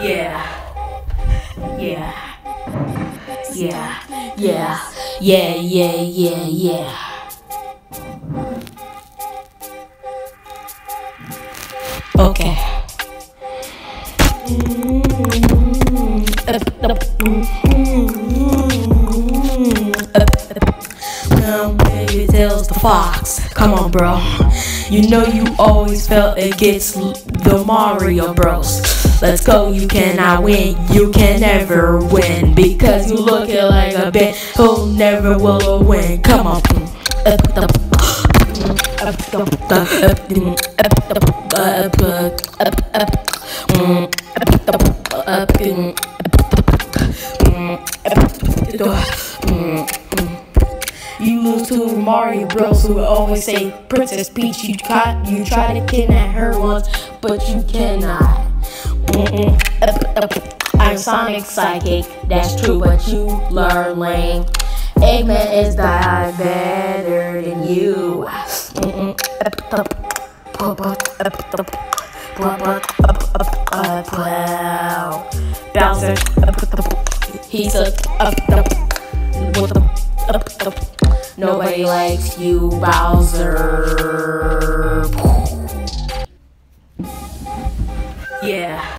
Yeah. Yeah. Yeah. Yeah. Yeah, yeah, yeah, yeah. Okay. Now, baby Tails the fox. Come on, bro. You know you always felt it gets the Mario Bros. Let's go, you cannot win, you can never win because you looking like a bitch who never will win. Come on. You lose to Mario Bros. who always say Princess Peach. You try, you try to kidnap her once, but you cannot. I'm Sonic sidekick, that's true, but you learning. Eggman is die better than you. Bowser, he's a Nobody likes you, Bowser. Yeah.